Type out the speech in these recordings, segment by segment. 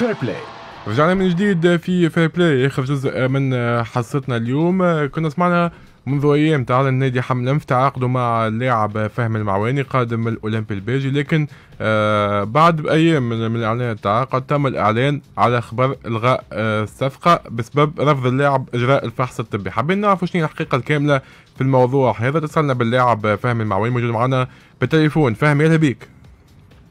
Fair Play رجعنا من جديد في Fair Play آخر جزء من حصتنا اليوم. كنا سمعنا منذ أيام إعلان نادي حمام لنف تعاقده مع اللاعب فهمي المعواني قادم الأولمبي الباجي لكن آه بعد بأيام من, اعلان التعاقد تم الإعلان على خبر إلغاء آه الصفقة بسبب رفض اللاعب إجراء الفحص الطبي. حابين نعرف شنو الحقيقة الكاملة في الموضوع؟ هذا اتصلنا باللاعب فهمي المعواني موجود معنا بالتليفون. فهمي أهلا بيك.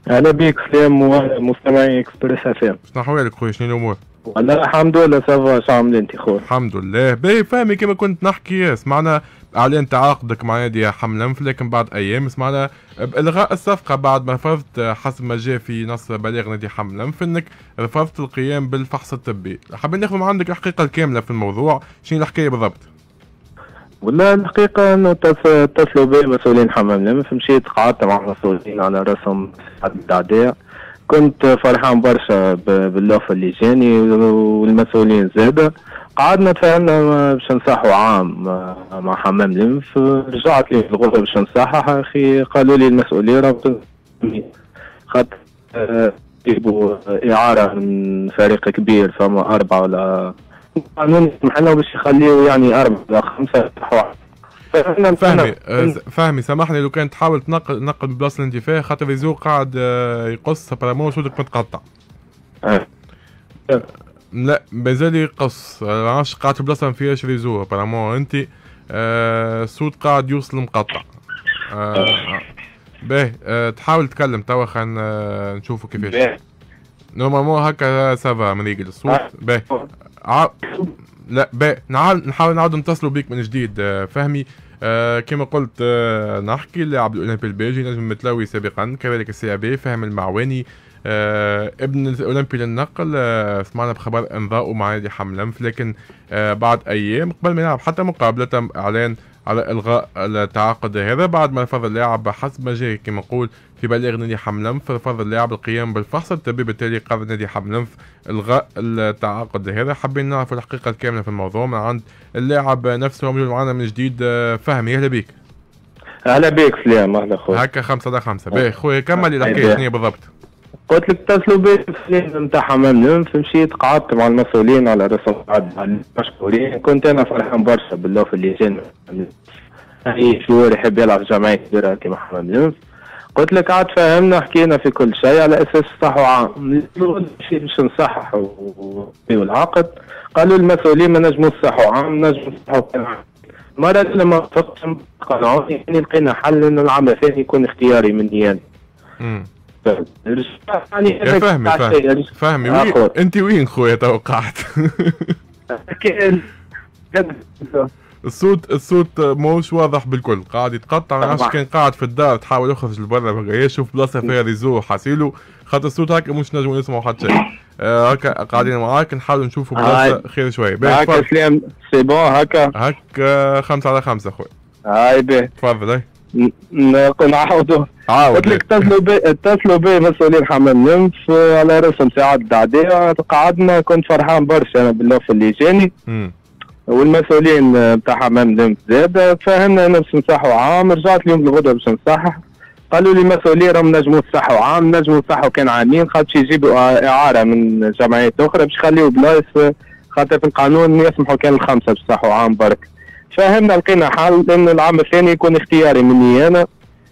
أهلا بك سلام ومستمعي Express FM شنو احوالك خويا شنو الأمور؟ والله الحمد لله ça va شو عامل أنت خويا؟ الحمد لله باهي فهمي كما كنت نحكي سمعنا إعلان تعاقدك مع نادي حمام لنف لكن بعد أيام سمعنا بالغاء الصفقة بعد ما رفضت حسب ما جاء في نص بلاغ نادي حمام لنف انك رفضت القيام بالفحص الطبي حابين ناخذ من عندك الحقيقة الكاملة في الموضوع شنو الحكاية بالضبط؟ والله الحقيقة إنه اتصلوا بي مسؤولين حمام لنف مشيت قعدت مع المسؤولين على رسم التعدية. كنت فرحان برشا باللوفة اللي جاني والمسؤولين زادة. قعدنا تفاهمنا باش نصحوا عام مع حمام. لمف رجعت لي الغرفة باش نصحح. أخي قالوا لي المسؤولين راه خاطر يجيبوا إعارة من فريق كبير فما أربعة ولا قانون يسمح لنا باش يخليه يعني أربعة ولا خمسة فهمي فهمي سامحني لو كان تحاول تنقل نقل من بلاصة اللي انت فيها خاطر réseau قاعد يقص apparemment صوتك متقطع أه. لا مازال يقص. ما عرفتش قاعد في بلاصة ما فيهاش réseau apparemment أنت الصوت قاعد يوصل مقطع. باهي أه تحاول تتكلم توا خلينا نشوفوا كيفاش. normalement هكا ça va مريقل الصوت باهي. لا باهي نحاول نعاود نتصلوا بيك من جديد فهمي. آه كما قلت آه نحكي اللاعب الأولمبي الباجي نجم متلوي سابقا كذلك السي بي فهمي المعواني. آه ابن الأولمبي للنقل آه سمعنا بخبر إمضاءه مع نادي حمام لنف لكن آه بعد أيام قبل ما يلعب حتى مقابلة إعلان على إلغاء التعاقد هذا بعد ما رفض اللاعب حسب ما جاء كما نقول في بلاغ نادي حمام لنف. رفض اللاعب القيام بالفحص الطبي بالتالي قرر نادي حمام لنف إلغاء التعاقد هذا. حابين نعرف الحقيقة الكاملة في الموضوع من عند اللاعب نفسه موجود معنا من جديد. فهمي أهلا بك أهلا بك سلام أهلا خويا. هكا خمسة على خمسة. باهي خويا كمل الحكاية شنو بالضبط. قلت لك اتصلوا بي حمام نمف مشيت قعدت مع المسؤولين على رسم المشهورين. كنت أنا فرحان برشا باللوف اللي جاني أي شهور يحب يلعب جمعيه كبيرة كيما حمام نمف. قلت لك قعدت فهمنا حكينا في كل شيء. على أساس صح وعام باش نصحح والعقد. قالوا المسؤولين ما نجموا نصحوا عام نجموا عام. مرة لما فقت قنعوني يعني لقينا حل إنه العام الثاني يكون اختياري مني أنا. يعني يا فهمي فهمي. فهمي وين انت وين خويا توقعت الصوت الصوت موش واضح بالكل. قاعد يتقطع. ما كان قاعد في الدار. تحاول يخرج لبرا. ما جايش شوف بلاصه فيها ريزو حاسيلو. خاطر الصوت هكا مش نجموا نسمعوا حتى شيء. آه، هكا قاعدين معاك. نحاولوا نشوفوا بلاصة خير شوي. هكا سلام سي بون هكا هكا خمسة على خمسة خويا هاي باهي تفضل هاي نعاودوا قلت لك اتصلوا بي اتصلوا بي مسؤولين حمام نمف على رسم ساعات الدعدية قعدنا كنت فرحان برشا أنا باللوف اللي جاني. والمسؤولين بتاع حمام نمف زاد. فهمنا أنا باش نصحوا عام رجعت اليوم الغدوه باش نصحح. قالوا لي مسؤولين راهم نجموا نصحوا عام نجموا نصحوا كان عامين. خاطر يجيبوا إعارة من جمعيات أخرى باش يخليوا بلايص خاطر في القانون يسمحوا كان الخمسة باش عام برك. فهمنا لقينا حل ان العام الثاني يكون اختياري مني أنا.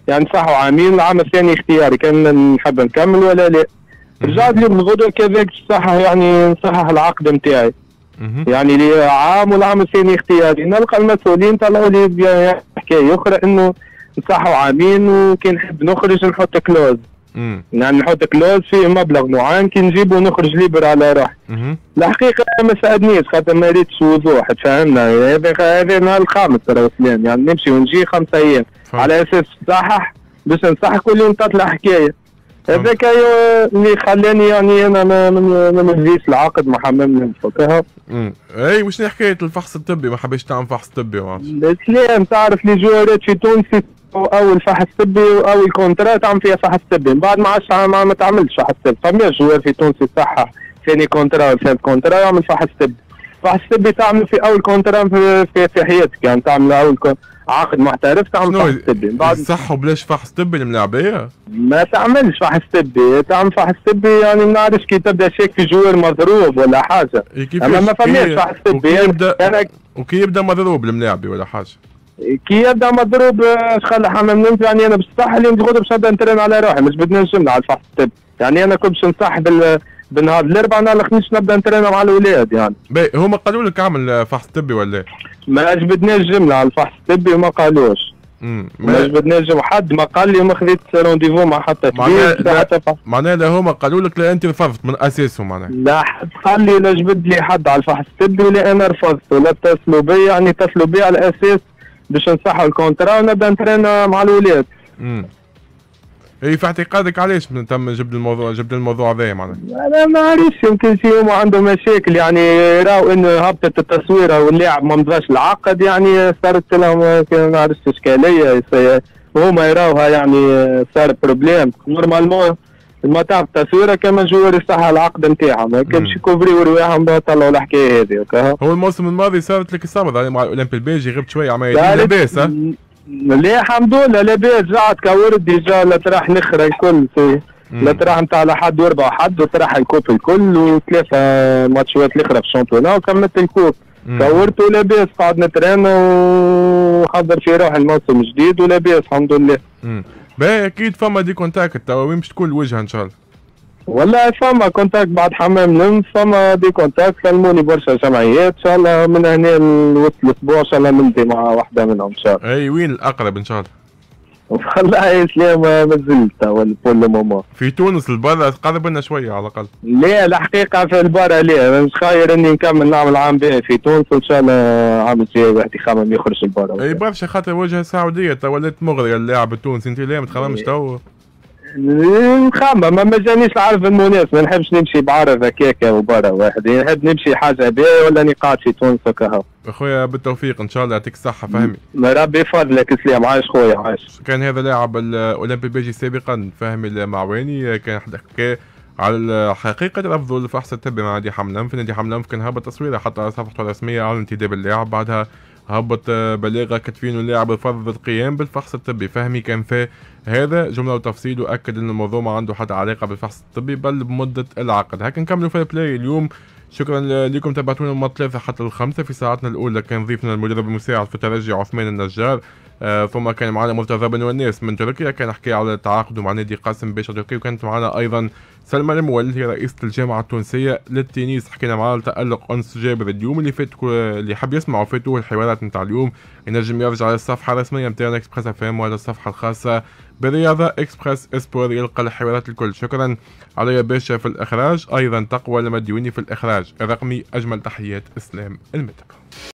يعني صحوا عامين العام الثاني اختياري كان نحب نكمل ولا لا. رجعت اليوم الغدوة كذاك صحح يعني نصحح العقد نتاعي يعني لي عام والعام الثاني اختياري. نلقى المسؤولين طلعوا لي حكايه أخرى إنه نصحوا عامين وكي نحب نخرج نحط clause. يعني نحط clause فيه مبلغ معين كي نجيبه ونخرج libre على روحي. الحقيقة ما ساعدنيش خاطر ما ريتش وضوح تفهمنا؟ هذا هذا النهار الخامس ترى سلام يعني نمشي ونجي خمسة أيام. على أساس صحح باش نصحح كل يوم تطلع حكايه هذاك اللي خلاني يعني أنا ما ما العقد مع حمام نفكها إي وش حكاية الفحص الطبي؟ ما حبيتش تعمل فحص طبي ما سلام تعرف لي joueur ات في تونس اول فحص طبي واول contrat تعمل فيها فحص طبي. من بعد ما عادش ما, ما تعملش فحص طبي. فما joueur في تونس يصحح ثاني contrat وثالث contrat يعمل فحص طبي. فحص طبي تعمل في أول contrat في, في, في حياتك. يعني تعمل أول عقد محترف تعمل فحص طبي. بعد صح وبلاش فحص طبي الملاعبية؟ ما تعملش فحص طبي. تعمل فحص طبي يعني ما نعرفش كي تبدأ شاكك في joueur مضروب ولا حاجة. أما ما فماش فحص طبي. وكي يبدا يعني وكي يبدأ مضروب الملاعبي ولا حاجة؟ كي يبدأ مضروب خلى حمام الأنف يعني أنا بصح اليوم غدوه باش نبدا نترين على روحي مش بدنا نجم على الفحص الطبي يعني أنا كنت باش نصح بال بنهار الأربعاء نهار الخميس نبدأ نترين مع الأولاد يعني. باهي هما قالوا لك اعمل فحص طبي ولا ما اجبدناش جمله على الفحص الطبي وما قالوش. ما اجبدناش حد ما قال لي ما خذيت rendez-vous مع حتى طبيب معناها لا هما قالوا لك لا أنت رفضت من اساسهم معناها. لا حد قال لي لا جبد لي حد على الفحص الطبي ولا أنا رفضت. ولا اتصلوا بي يعني اتصلوا بي على أساس باش نصحوا ال contrat ونبدأ نترينا مع الاولاد إي في اعتقادك علاش تم جبد الموضوع جبد الموضوع هذا معناها؟ أنا ما عرفتش يمكن شي هما عندهم مشاكل يعني راو انه هبطت التصويره واللاعب ما مضاش العقد يعني صارت لهم ما نعرفش اشكاليه هما يراوها يعني صار بروبليم نورمالمون ما التصويره كما جوار يصح العقد نتاعهم ما كانش يكوفري رواحهم طلعوا الحكاية هذه هو الموسم الماضي صارت لك اصابه مع الأولمبي البيجي غبت شوية عمليه لاباس لا الحمد لله لاباس رجعت كورد ديجا لا تراح نخرة الكل في لا تراح نتاع لحد واربع حد وتراح الكوب الكل وثلاثة ماتشات الاخرى في الشامبيونا وكملت الكوب. كورت ولاباس قاعد نترين وحضر في روح الموسم جديد ولاباس الحمد لله. باهي أكيد فما des contacts توا وين باش تكون الوجهه إن شاء الله؟ والله فما contact بعد حمام الأنف فما des contacts كلموني برشا جمعيات إن شاء الله من هنا وسط الأسبوع إن شاء الله نمضي مع واحدة منهم إن شاء الله. أي وين الأقرب إن شاء الله؟ والله سلام ما زلت pour le moment في تونس البرا قرب لنا شوية على الأقل. لا الحقيقة في البرا لا. مش خاير إني نكمل نعمل عام باهي في تونس وان شاء الله عام الجاي واحد يخمم يخرج البرا أي برشا خاطر وجهة سعودية ولات مغرية اللاعب التونسي. أنت ليه ما تخممش تو؟ نخمم ما جانيش العرف المناسب. ما نحبش نمشي بعرض هكاك وبرا واحد. نحب نمشي حاجة باهيه ولا نقاط في تونس هكا أخويا بالتوفيق. إن شاء الله يعطيك الصحة فهمي. ربي يفضلك سلام عايش خويا عايش. كان هذا لاعب الأولمبي بيجي سابقا فهمي المعواني. كان حكى على حقيقة رفضه الفحص الطبي مع نادي حملان في نادي حملان كان هبط تصويرة حتى على صفحته الرسمية على انتداب اللاعب. بعدها هبط بلاغة كاتفين اللاعب رفض القيام بالفحص الطبي. فهمي كان في هذا. جملة وتفصيل وأكد أن الموضوع ما عنده حتى علاقة بالفحص الطبي بل بمدة العقد. هكا نكملوا في البلاي اليوم. شكرا لكم تابعتونا من الثلاثة حتى الخمسة في ساعتنا الأولى. كان ضيفنا المدرب المساعد في الترجي عثمان النجار. ثم كان معنا مرتضى بن وناس من تركيا كان حكي على تعاقده مع نادي قاسم باشا تركي وكانت معنا أيضا سلمى المول هي رئيسة الجامعة التونسية للتنس. حكينا معها على تألق أنس جابر اليوم اللي فات اللي حب يسمعوا فاتوه الحوارات نتاع اليوم. ينجم يرجع على الصفحة الرسمية نتاعنا إكسبريس إف إم وعلى الصفحة الخاصة برياضة إكسبريس اسبور يلقى الحوارات الكل. شكرا علي باشا في الإخراج أيضا تقوى المديوني في الإخراج رقمي أجمل تحيات إسلام المتب